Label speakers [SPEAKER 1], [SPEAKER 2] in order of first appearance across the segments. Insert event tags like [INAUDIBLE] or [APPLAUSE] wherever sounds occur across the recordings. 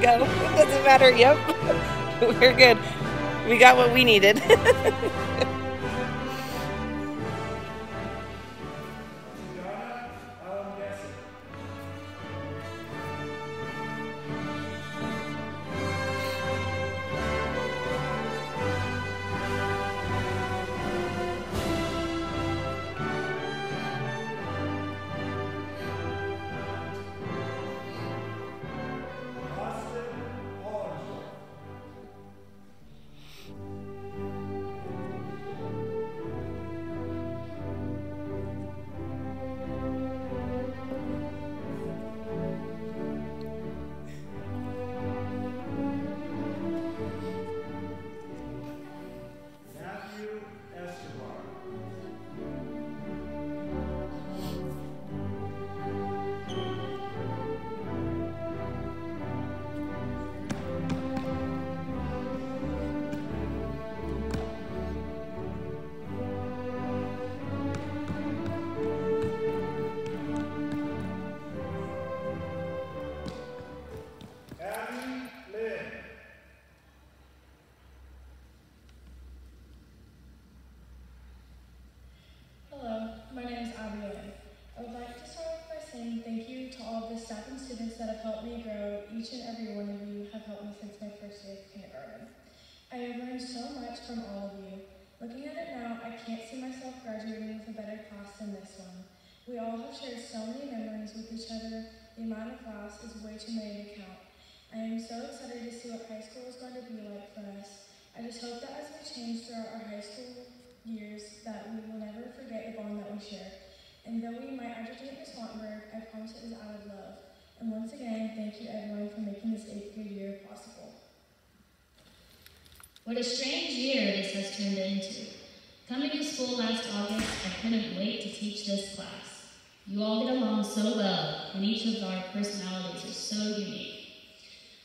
[SPEAKER 1] go. It [LAUGHS] doesn't matter. Yep. [LAUGHS] We're good. We got what we needed. [LAUGHS]
[SPEAKER 2] And once again, thank you everyone for making this eighth grade year possible.
[SPEAKER 3] What a strange year this has turned into. Coming to school last August, I couldn't wait to teach this class. You all get along so well, and each of our personalities are so unique.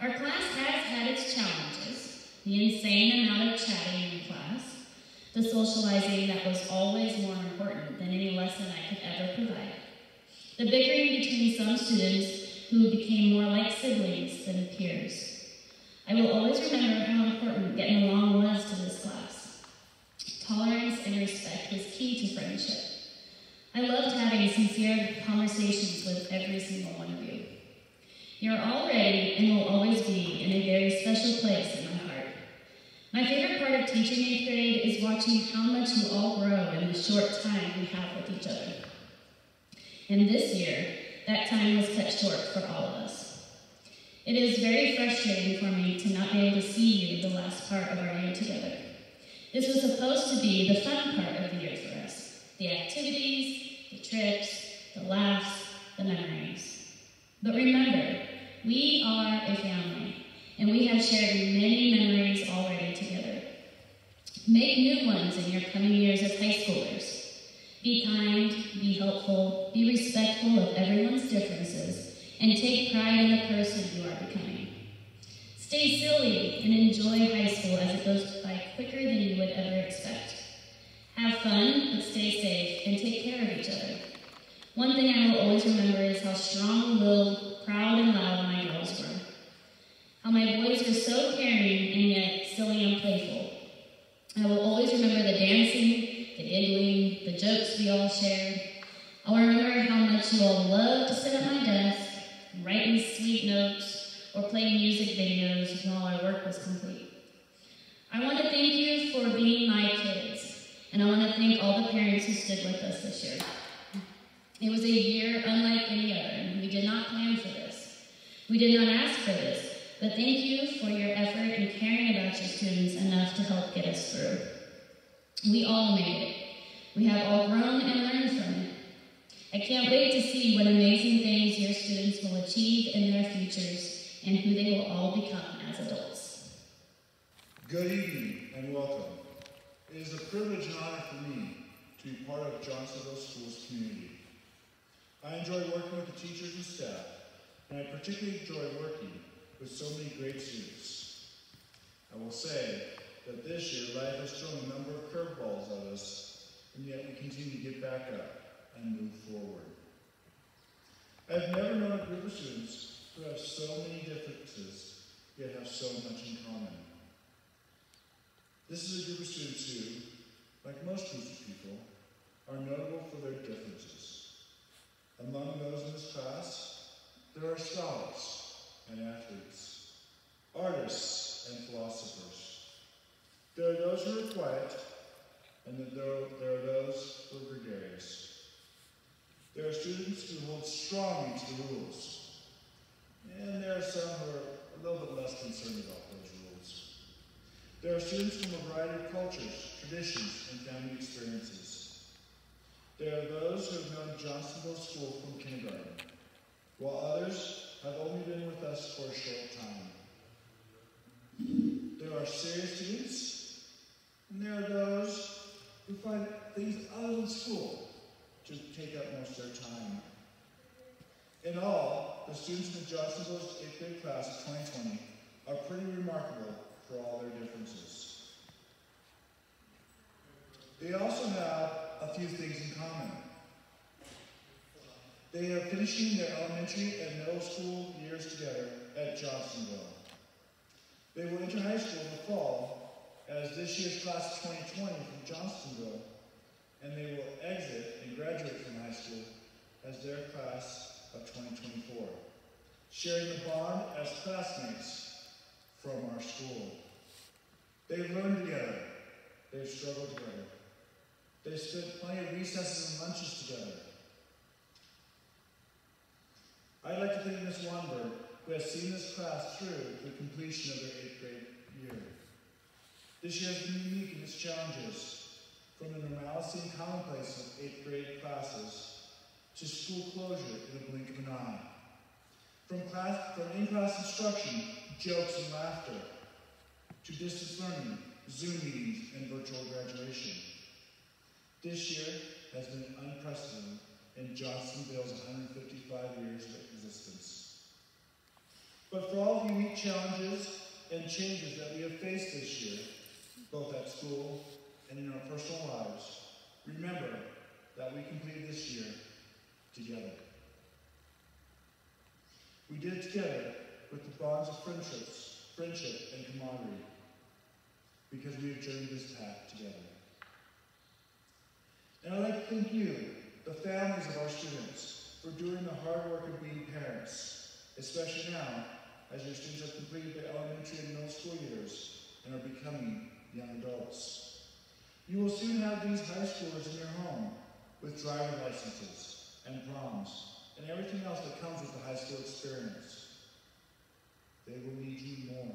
[SPEAKER 3] Our class has had its challenges the insane amount of chatting in class, the socializing that was always more important than any lesson I could ever provide, the bickering between some students who became more like siblings than peers. I will always remember how important getting along was to this class. Tolerance and respect was key to friendship. I loved having sincere conversations with every single one of you. You're already and will always be in a very special place in my heart. My favorite part of teaching eighth grade is watching how much you all grow in the short time we have with each other. And this year, that time was cut short for all of us. It is very frustrating for me to not be able to see you the last part of our year together. This was supposed to be the fun part remember through. We all made it. We have all grown and learned from it. I can't wait to see what amazing things your students will achieve in their futures and who they will all become as adults.
[SPEAKER 4] Good evening and welcome. It is a privilege and honor for me to be part of Johnstonville Schools community. I enjoy working with the teachers and staff, and I particularly enjoy working with so many great students. I will say that this year life has thrown a number of curveballs at us, and yet we continue to get back up and move forward. I've never known a group of students who have so many differences yet have so much in common. This is a group of students who, like most groups of people, are notable for their differences. Among those in this class, there are scholars and athletes, artists and philosophers. There are those who are quiet, and there are those who are gregarious. There are students who hold strongly to the rules, and there are some who are a little bit less concerned about those rules. There are students from a variety of cultures, traditions, and family experiences. There are those who have known Johnstonville School from kindergarten, while others have only been with us for a short time. There are serious students, and there are those who find things other than school to take up most of their time. In all, the students in Johnstonville's 8th grade class of 2020 are pretty remarkable for all their differences. They also have a few things in common. They are finishing their elementary and middle school years together at Johnstonville. They will enter high school in the fall as this year's class of 2020 from Johnstonville, and they will exit and graduate from high school as their class of 2024, sharing the bond as classmates from our school. They've learned together. They've struggled together. They've spent plenty of recesses and lunches together. I'd like to thank Ms. Wanberg, who has seen this class through the completion of their eighth grade year. This year has been unique in its challenges, from the normalcy and commonplace of eighth grade classes to school closure in a blink of an eye. From, class, from in-class instruction, jokes and laughter, to distance learning, Zoom meetings, and virtual graduation. This year has been unprecedented in Johnstonville's 155 years of existence. But for all the unique challenges and changes that we have faced this year, both at school and in our personal lives, remember that we completed this year together. We did it together with the bonds of friendships, friendship and camaraderie, because we have journeyed this path together. And I'd like to thank you, the families of our students, for doing the hard work of being parents, especially now as your students have completed their elementary and middle school years and are becoming young adults. You will soon have these high schoolers in your home with driver licenses and proms and everything else that comes with the high school experience. They will need you more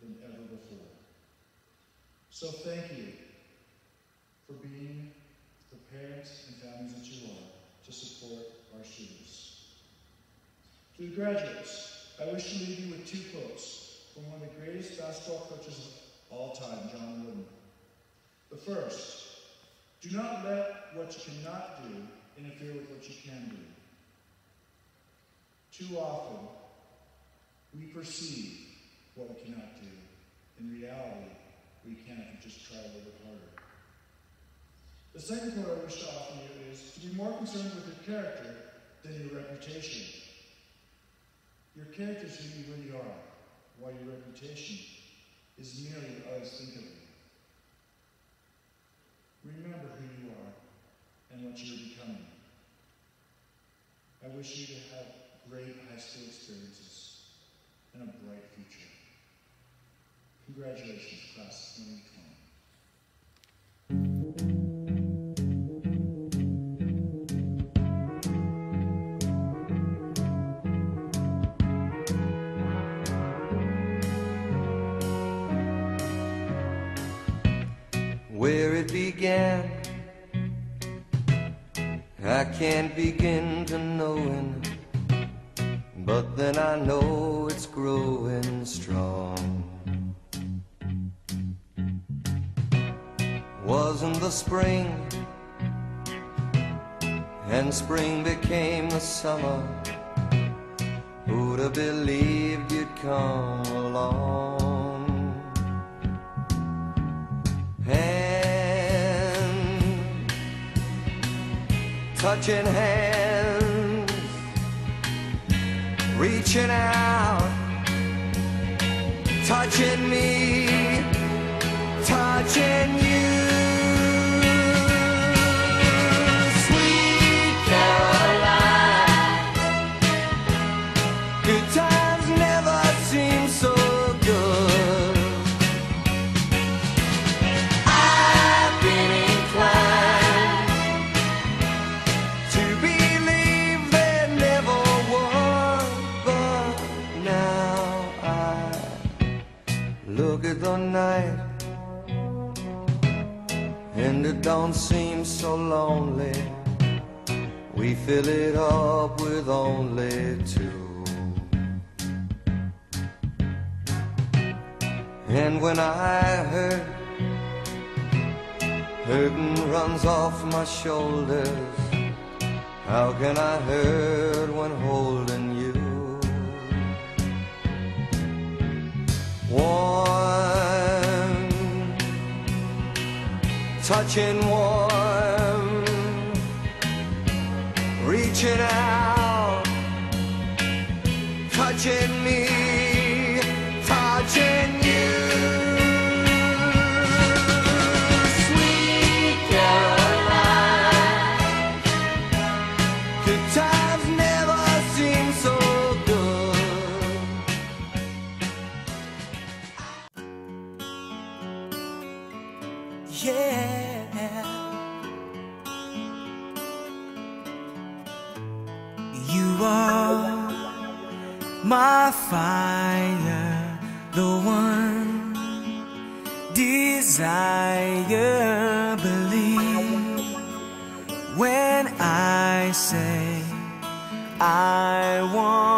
[SPEAKER 4] than ever before. So thank you for being the parents and families that you are to support our students. To the graduates, I wish to leave you with two quotes from one of the greatest basketball coaches of all time, John Wooden. The first, do not let what you cannot do interfere with what you can do. Too often, we perceive what we cannot do. In reality, we can if we just try a little bit harder. The second quote I wish to offer you is to be more concerned with your character than your reputation. Your character is who you really are, while your reputation is merely what others think of you. Remember who you are and what you're becoming. I wish you to have great high school experiences and a bright future. Congratulations, class
[SPEAKER 5] of 2020. Begin to know knowing, but then I know it's growing strong. Wasn't the spring, and spring became the summer. Who'd have believed you'd come along? Hand, touching hands, reaching out, touching me, touching you. lonely too. And when I hurt, hurting runs off my shoulders. How can I hurt when holding you? Warm, touching warm, reaching out watching me.
[SPEAKER 6] say I want.